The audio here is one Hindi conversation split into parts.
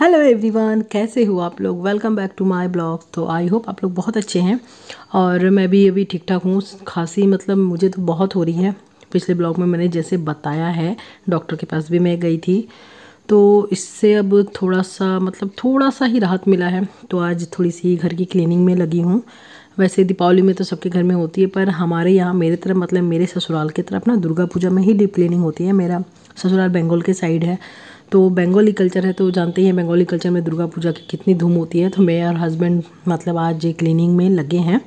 हेलो एवरीवन कैसे हो आप लोग? Welcome back to my blog तो आई होप आप लोग बहुत अच्छे हैं और मैं भी अभी ठीक ठाक हूँ। खांसी मतलब मुझे तो बहुत हो रही है। पिछले ब्लॉग में मैंने जैसे बताया है डॉक्टर के पास भी मैं गई थी। तो इससे अब थोड़ा सा मतलब थोड़ा सा ही राहत मिला है। तो आज थोड़ी सी घर की क्लीनिंग में लगी हूँ। वैसे दीपावली में तो सबके घर में होती है, पर हमारे यहाँ मेरे तरफ़ मतलब मेरे ससुराल की तरफ़ ना दुर्गा पूजा में ही डीप क्लीनिंग होती है। मेरा ससुराल बंगाल के साइड है। तो बंगाली कल्चर है तो जानते ही हैं बंगाली कल्चर में दुर्गा पूजा की कितनी धूम होती है। तो मैं और हस्बैंड मतलब आज ये क्लीनिंग में लगे हैं।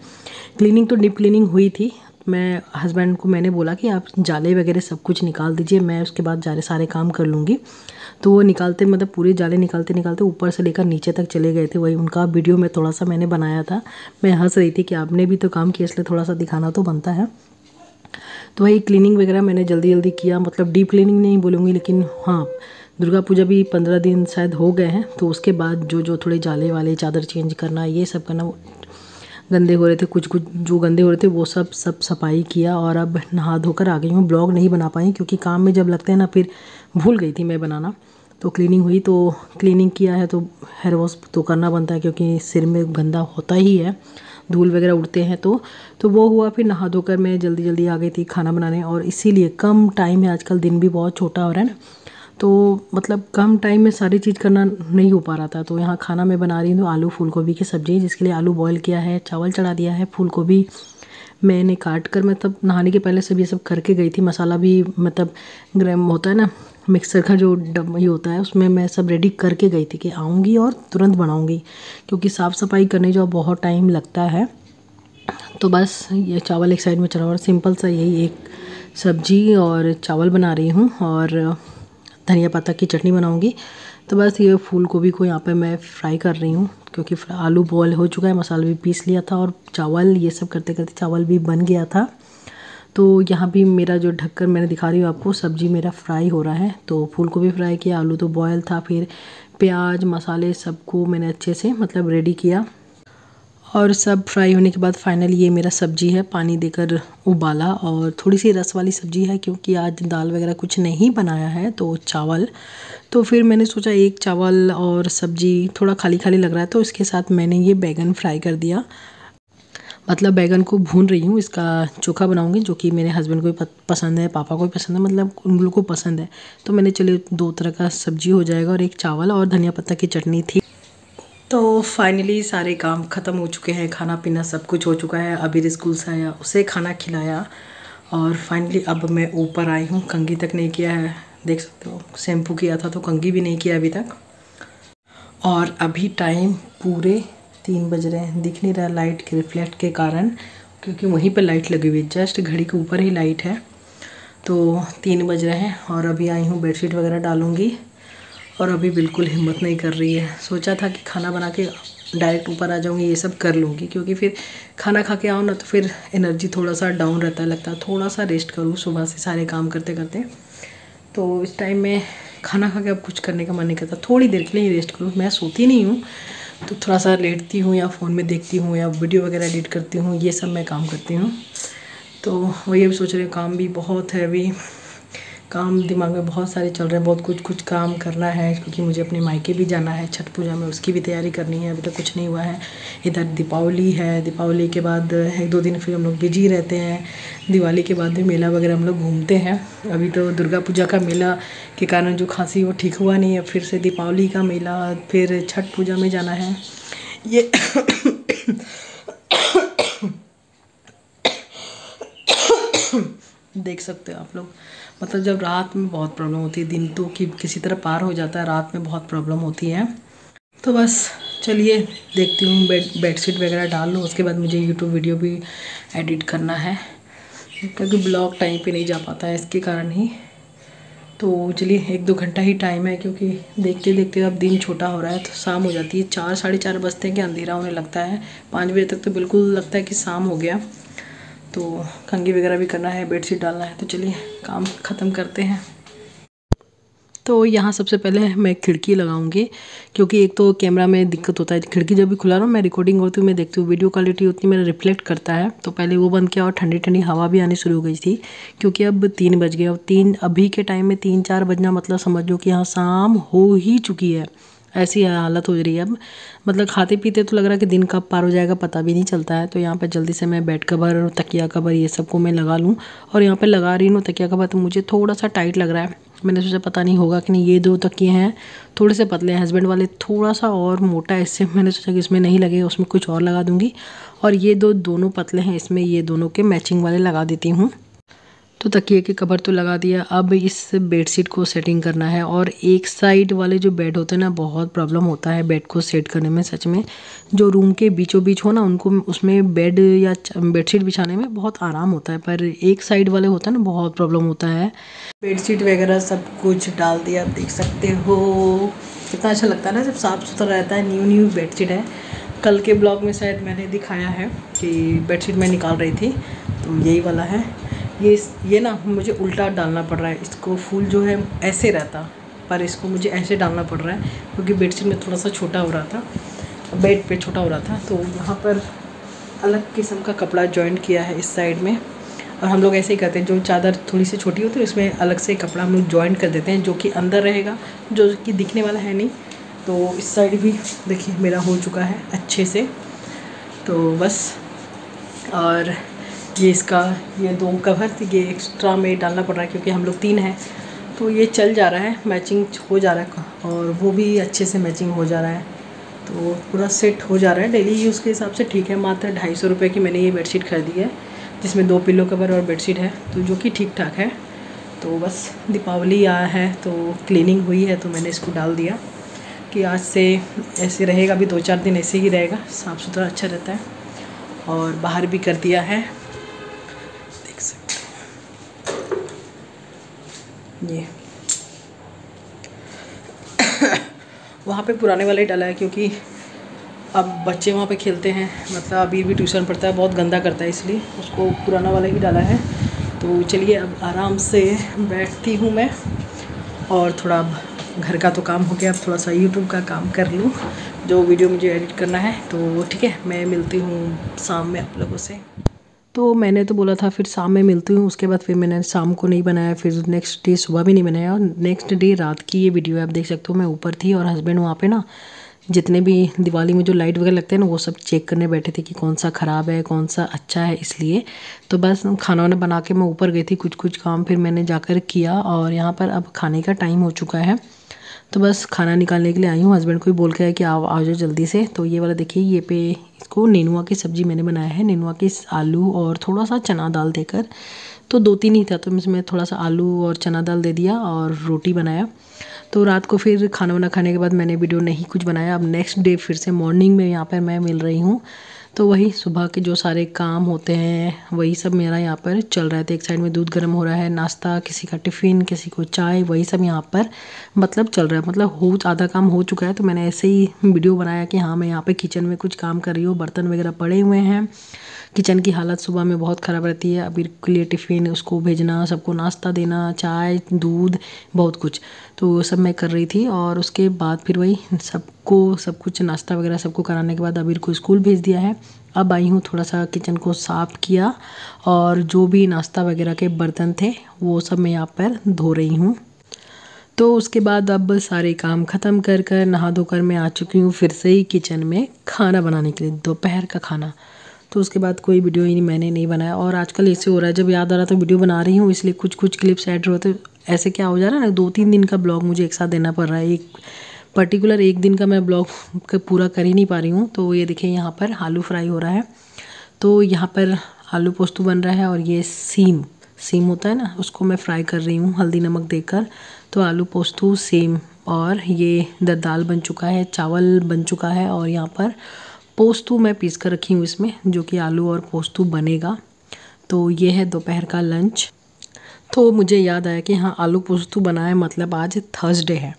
क्लीनिंग तो डीप क्लीनिंग हुई थी। मैं हस्बैंड को मैंने बोला कि आप जाले वगैरह सब कुछ निकाल दीजिए, मैं उसके बाद जाले सारे काम कर लूँगी। तो वो निकालते मतलब पूरे जाले निकालते निकालते ऊपर से लेकर नीचे तक चले गए थे। वही उनका वीडियो में थोड़ा सा मैंने बनाया था। मैं हंस रही थी कि आपने भी तो काम किया, इसलिए थोड़ा सा दिखाना तो बनता है। तो वही क्लीनिंग वगैरह मैंने जल्दी जल्दी किया। मतलब डीप क्लीनिंग नहीं बोलूँगी, लेकिन हाँ दुर्गा पूजा भी पंद्रह दिन शायद हो गए हैं तो उसके बाद जो जो थोड़े जाले वाले, चादर चेंज करना, ये सब करना, गंदे हो रहे थे, कुछ कुछ जो गंदे हो रहे थे, वो सब सब सफ़ाई किया और अब नहा धोकर आ गई हूँ। ब्लॉग नहीं बना पाई क्योंकि काम में जब लगते हैं ना, फिर भूल गई थी मैं बनाना। तो क्लीनिंग हुई तो क्लीनिंग किया है तो हेयर वॉश तो करना बनता है क्योंकि सिर में गंदा होता ही है। धूल वगैरह उड़ते हैं तो तो वो हुआ, फिर नहा धोकर मैं जल्दी जल्दी आ गई थी खाना बनाने और इसीलिए कम टाइम है, आजकल दिन भी बहुत छोटा हो रहा है ना। तो मतलब कम टाइम में सारी चीज़ करना नहीं हो पा रहा था। तो यहाँ खाना मैं बना रही हूँ तो आलू फूल गोभी की सब्ज़ी, जिसके लिए आलू बॉईल किया है, चावल चढ़ा दिया है फूल गोभी मैंने काट कर मतलब नहाने के पहले सब ये सब करके गई थी। मसाला भी मतलब ग्राम होता है ना, मिक्सर का जो डब ये होता है, उसमें मैं सब रेडी करके गई थी कि आऊँगी और तुरंत बनाऊँगी, क्योंकि साफ़ सफ़ाई करने जो बहुत टाइम लगता है। तो बस ये चावल एक साइड में चढ़ा और सिंपल सा यही एक सब्ज़ी और चावल बना रही हूँ और धनिया पत्ता की चटनी बनाऊँगी। तो बस ये फूल गोभी को यहाँ पे मैं फ्राई कर रही हूँ, क्योंकि आलू बॉयल हो चुका है, मसाला भी पीस लिया था और चावल ये सब करते करते चावल भी बन गया था। तो यहाँ भी मेरा जो ढक्कन मैंने दिखा रही हूँ आपको, सब्ज़ी मेरा फ्राई हो रहा है। तो फूल को भी फ्राई किया, आलू तो बॉयल था, फिर प्याज, मसाले सबको मैंने अच्छे से मतलब रेडी किया। और सब फ्राई होने के बाद फाइनल ये मेरा सब्ज़ी है, पानी देकर उबाला और थोड़ी सी रस वाली सब्ज़ी है क्योंकि आज दाल वगैरह कुछ नहीं बनाया है तो चावल। तो फिर मैंने सोचा एक चावल और सब्ज़ी थोड़ा खाली खाली लग रहा है तो इसके साथ मैंने ये बैगन फ्राई कर दिया। मतलब बैगन को भून रही हूँ, इसका चोखा बनाऊँगी, जो कि मेरे हस्बैंड को भी पसंद है, पापा को भी पसंद है मतलब उन लोगों को पसंद है। तो मैंने चले दो तरह का सब्ज़ी हो जाएगा और एक चावल और धनिया पत्ता की चटनी थी। तो फाइनली सारे काम ख़त्म हो चुके हैं, खाना पीना सब कुछ हो चुका है। अभी स्कूल से आया, उसे खाना खिलाया और फाइनली अब मैं ऊपर आई हूँ। कंगी तक नहीं किया है, देख सकते हो शैम्पू किया था तो कंगी भी नहीं किया अभी तक। और अभी टाइम पूरे तीन बज रहे हैं। दिख नहीं रहा लाइट के रिफ्लेक्ट के कारण, क्योंकि वहीं पर लाइट लगी हुई है। जस्ट घड़ी के ऊपर ही लाइट है। तो तीन बज रहे हैं और अभी आई हूँ बेडशीट वगैरह डालूँगी। और अभी बिल्कुल हिम्मत नहीं कर रही है। सोचा था कि खाना बना के डायरेक्ट ऊपर आ जाऊँगी, ये सब कर लूँगी, क्योंकि फिर खाना खा के आओ ना तो फिर एनर्जी थोड़ा सा डाउन रहता है, लगता है थोड़ा सा रेस्ट करूँ सुबह से सारे काम करते करते तो इस टाइम में खाना खा के अब कुछ करने का मन नहीं करता। थोड़ी देर के लिए रेस्ट करूँ। मैं सोती नहीं हूँ तो थोड़ा सा लेटती हूँ या फ़ोन में देखती हूँ या वीडियो वगैरह एडिट करती हूँ, ये सब मैं काम करती हूँ। तो वही अभी सोच रही हूँ, काम भी बहुत है अभी काम दिमाग में बहुत सारे चल रहे हैं बहुत कुछ कुछ काम करना है क्योंकि मुझे अपने मायके भी जाना है छठ पूजा में उसकी भी तैयारी करनी है अभी तक तो कुछ नहीं हुआ है इधर दीपावली है दीपावली के बाद एक दो दिन फिर हम लोग बिज़ी रहते हैं दिवाली के बाद भी मेला वगैरह हम लोग घूमते हैं अभी तो दुर्गा पूजा का मेला के कारण जो खांसी वो ठीक हुआ नहीं है फिर से दीपावली का मेला फिर छठ पूजा में जाना है ये देख सकते हो आप लोग। मतलब जब रात में बहुत प्रॉब्लम होती है, दिन तो कि, किसी तरह पार हो जाता है, रात में बहुत प्रॉब्लम होती है। तो बस, चलिए, देखती हूँ, बेड, बेडशीट वगैरह डाल लूँ, उसके बाद मुझे यूट्यूब वीडियो भी एडिट करना है। क्योंकि ब्लॉग टाइम पे नहीं जा पाता है, इसके कारण ही। तो चलिए, एक दो घंटा ही टाइम है, क्योंकि देखते देखते अब दिन छोटा हो रहा है तो शाम हो जाती है। चार, साढ़े चार बजते हैं कि अंधेरा होने लगता है। पाँच बजे तक तो बिल्कुल लगता है कि शाम हो गया। तो कंगी वगैरह भी करना है, बेडशीट डालना है तो चलिए काम ख़त्म करते हैं। तो यहाँ सबसे पहले मैं खिड़की लगाऊँगी, क्योंकि एक तो कैमरा में दिक्कत होता है। खिड़की जब भी खुला रहा हूँ मैं रिकॉर्डिंग करती हूँ, मैं देखती हूँ वीडियो क्वालिटी उतनी मेरा रिफ्लेक्ट करता है। तो पहले वो बंद किया और ठंडी ठंडी हवा भी आनी शुरू हो गई थी, क्योंकि अब तीन बज गए। और तीन, अभी के टाइम में तीन चार बजना मतलब समझ लो कि यहाँ शाम हो ही चुकी है। ऐसी हालत हो रही है अब। मतलब खाते पीते तो लग रहा है कि दिन कब पार हो जाएगा, पता भी नहीं चलता है। तो यहाँ पर जल्दी से मैं बेड कवर और तकिया कवर ये सबको मैं लगा लूँ। और यहाँ पर लगा रही हूँ तकिया कवर तो मुझे थोड़ा सा टाइट लग रहा है। मैंने सोचा पता नहीं होगा कि नहीं, ये दो तकिए हैं, थोड़े से पतले हैं। हस्बैंड वाले थोड़ा सा और मोटा है, इससे मैंने सोचा कि इसमें नहीं लगे, उसमें कुछ और लगा दूँगी। और ये दो दोनों पतले हैं, इसमें ये दोनों के मैचिंग वाले लगा देती हूँ। तो तकिए के कवर तो लगा दिया। अब इस बेडशीट को सेटिंग करना है और एक साइड वाले जो बेड होते हैं ना, बहुत प्रॉब्लम होता है बेड को सेट करने में, सच में। जो रूम के बीचों बीच हो ना, उनको उसमें बेड या बेडशीट बिछाने में बहुत आराम होता है, पर एक साइड वाले होता है ना, बहुत प्रॉब्लम होता है। बेडशीट वगैरह सब कुछ डाल दिया, आप देख सकते हो। कितना अच्छा लगता है ना, जब साफ़ सुथरा रहता है न्यू न्यू बेडशीट है। कल के ब्लॉग में शायद मैंने दिखाया है कि बेडशीट मैं निकाल रही थी तो यही वाला है। ये ये ना मुझे उल्टा डालना पड़ रहा है। इसको फूल जो है, ऐसे रहता, पर इसको मुझे ऐसे डालना पड़ रहा है, क्योंकि बेडशीट में थोड़ा सा छोटा हो रहा था, बेड पे छोटा हो रहा था तो वहाँ पर अलग किस्म का कपड़ा जॉइंट किया है इस साइड में। और हम लोग ऐसे ही करते हैं, जो चादर थोड़ी सी छोटी होती है, उसमें अलग से कपड़ा हम लोग जॉइंट कर देते हैं, जो कि अंदर रहेगा, जो कि दिखने वाला है नहीं। तो इस साइड भी देखिए, मेरा हो चुका है अच्छे से। तो बस, और ये इसका, ये दो कवर ये एक्स्ट्रा में डालना पड़ रहा है क्योंकि हम लोग तीन हैं। तो ये चल जा रहा है मैचिंग हो जा रहा है और वो भी अच्छे से मैचिंग हो जा रहा है। तो पूरा सेट हो जा रहा है। डेली यूज़ के हिसाब से ठीक है, मात्र ढाई सौ रुपये की मैंने ये बेडशीट खरीदी है, जिसमें दो पिलो कवर और बेडशीट है तो जो कि ठीक ठाक है। तो बस दीपावली आया है तो क्लीनिंग हुई है तो मैंने इसको डाल दिया कि आज से ऐसे रहेगा, अभी दो चार दिन ऐसे ही रहेगा, साफ़ सुथरा अच्छा रहता है। और बाहर भी कर दिया है ये। वहाँ पे पुराने वाले डाला है क्योंकि अब बच्चे वहाँ पे खेलते हैं मतलब अभी भी ट्यूशन पढ़ता है, बहुत गंदा करता है इसलिए उसको पुराना वाला ही डाला है। तो चलिए अब आराम से बैठती हूँ मैं और थोड़ा घर का तो काम हो गया, अब थोड़ा सा यूट्यूब का काम कर लूँ, जो वीडियो मुझे एडिट करना है। तो ठीक है, मैं मिलती हूँ शाम में आप लोगों से। तो मैंने तो बोला था, फिर शाम में मिलती हूँ। उसके बाद फिर मैंने शाम को नहीं बनाया, फिर नेक्स्ट डे सुबह भी नहीं बनाया। और नेक्स्ट डे रात की ये वीडियो है आप देख सकते हो, मैं ऊपर थी और हस्बैंड वहाँ पे ना, जितने भी दिवाली में जो लाइट वगैरह लगते हैं ना, वो सब चेक करने बैठे थे कि कौन सा ख़राब है, कौन सा अच्छा है इसलिए। तो बस खाना वाना बना के मैं ऊपर गई थी कुछ कुछ काम फिर मैंने जाकर किया और यहाँ पर अब खाने का टाइम हो चुका है। तो बस खाना निकालने के लिए आई हूँ। हस्बैंड को ही बोल के आया कि आओ आ जाओ जल्दी से। तो ये वाला देखिए, ये पे इसको नेनुआ की सब्ज़ी मैंने बनाया है। नेनुआ की आलू और थोड़ा सा चना दाल देकर। तो दो तीन ही था तो इसमें थोड़ा सा आलू और चना दाल दे दिया और रोटी बनाया। तो रात को फिर खाना वाना खाने के बाद मैंने वीडियो नहीं कुछ बनाया। अब नेक्स्ट डे फिर से मॉर्निंग में यहाँ पर मैं मिल रही हूँ। तो वही सुबह के जो सारे काम होते हैं, वही सब मेरा यहाँ पर चल रहा था तो एक साइड में दूध गर्म हो रहा है, नाश्ता, किसी का टिफ़िन किसी को चाय, वही सब यहाँ पर मतलब चल रहा है। मतलब हो, आधा काम हो चुका है तो मैंने ऐसे ही वीडियो बनाया कि हाँ मैं यहाँ पर किचन में कुछ काम कर रही हूँ, बर्तन वगैरह पड़े हुए हैं। किचन की हालत सुबह में बहुत ख़राब रहती है। अभी के लिए टिफ़िन उसको भेजना, सबको नाश्ता देना, चाय, दूध, बहुत कुछ। तो वो सब मैं कर रही थी और उसके बाद फिर वही सबको, सब कुछ नाश्ता वगैरह सबको कराने के बाद अबीर को स्कूल भेज दिया है। अब आई हूँ थोड़ा सा किचन को साफ़ किया और जो भी नाश्ता वगैरह के बर्तन थे, वो सब मैं यहाँ पर धो रही हूँ। तो उसके बाद अब सारे काम ख़त्म कर कर नहा धोकर मैं आ चुकी हूँ फिर से ही किचन में खाना बनाने के लिए, दोपहर का खाना। तो उसके बाद कोई वीडियो ही नहीं, मैंने नहीं बनाया। और आजकल ऐसे हो रहा है, जब याद आ रहा था वीडियो बना रही हूँ, इसलिए कुछ कुछ क्लिप्स ऐड होते ऐसे क्या हो जा रहा है ना दो तीन दिन का ब्लॉग मुझे एक साथ देना पड़ रहा है। एक पर्टिकुलर एक दिन का मैं ब्लॉग पूरा कर ही नहीं पा रही हूँ। तो ये देखिए, यहाँ पर आलू फ्राई हो रहा है। तो यहाँ पर आलू पोस्तू बन रहा है और ये सीम सीम होता है ना, उसको मैं फ्राई कर रही हूँ, हल्दी नमक देकर। तो आलू पोस्तू सेम और ये दाल बन चुका है, चावल बन चुका है और यहाँ पर पोस्तू मैं पीस कर रखी हूँ इसमें, जो कि आलू और पोस्तू बनेगा। तो ये है दोपहर का लंच तो मुझे याद आया कि हाँ आलू पोस्तू बनाए मतलब आज थर्सडे है।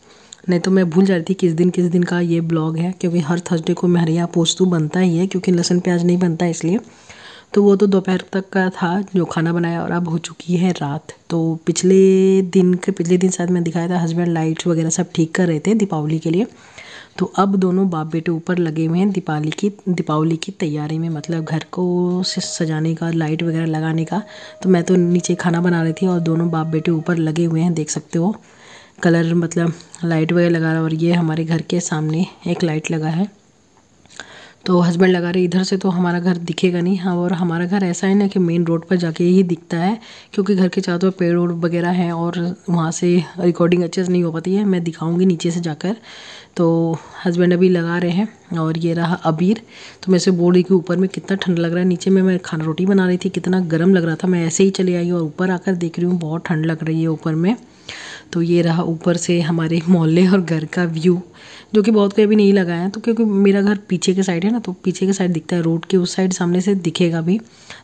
नहीं तो मैं भूल जाती थी किस दिन किस दिन का ये ब्लॉग है, क्योंकि हर थर्सडे को मेरे यहाँ पोस्तू बनता ही है, क्योंकि लहसुन प्याज नहीं बनता इसलिए। तो वो तो दोपहर तक का था, जो खाना बनाया, और अब हो चुकी है रात। तो पिछले दिन के, पिछले दिन शायद मैं दिखाया था हस्बैंड लाइट्स वगैरह सब ठीक कर रहे थे दीपावली के लिए। तो अब दोनों बाप बेटे ऊपर लगे हुए हैं दीपावली की दीपावली की तैयारी में मतलब घर को सजाने का, लाइट वगैरह लगाने का। तो मैं तो नीचे खाना बना रही थी और दोनों बाप बेटे ऊपर लगे हुए हैं, देख सकते हो। कलर मतलब लाइट वगैरह लगा रहा और ये हमारे घर के सामने एक लाइट लगा है। तो हस्बैंड लगा रहे, इधर से तो हमारा घर दिखेगा नहीं। हाँ और हमारा घर ऐसा है ना कि मेन रोड पर जाके ही दिखता है, क्योंकि घर के चारों तरफ़ पेड़ उड़ वगैरह हैं और वहाँ से रिकॉर्डिंग अच्छे से नहीं हो पाती है। मैं दिखाऊँगी नीचे से जाकर। तो हस्बैंड अभी लगा रहे हैं और ये रहा अबीर। तो मैं से बोल रही कि ऊपर में कितना ठंड लग रहा है। नीचे में मैं खाना रोटी बना रही थी, कितना गर्म लग रहा था। मैं ऐसे ही चले आई और ऊपर आकर देख रही हूँ, बहुत ठंड लग रही है ऊपर में। तो ये रहा ऊपर से हमारे मोहल्ले और घर का व्यू, जो कि बहुत कोई अभी नहीं लगा है तो क्योंकि मेरा घर पीछे के साइड है ना तो पीछे के साइड दिखता है, रोड के उस साइड सामने से दिखेगा भी।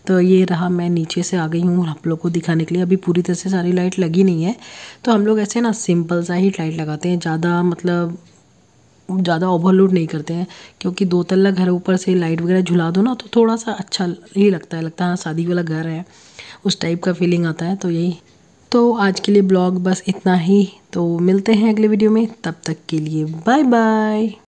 तो ये रहा मैं नीचे से आ गई हूँ आप लोग को दिखाने के लिए। अभी पूरी तरह से सारी लाइट लगी नहीं है तो हम लोग ऐसे ना सिंपल सा ही लाइट लगाते हैं, ज़्यादा मतलब ज़्यादा ओवरलोड नहीं करते हैं, क्योंकि दो तल्ला घर ऊपर से लाइट वगैरह झुला दो ना तो थोड़ा सा अच्छा ही लगता है लगता है हाँ शादी वाला घर है, उस टाइप का फीलिंग आता है तो यही तो आज के लिए ब्लॉग बस इतना ही। तो मिलते हैं अगले वीडियो में। तब तक के लिए बाय बाय।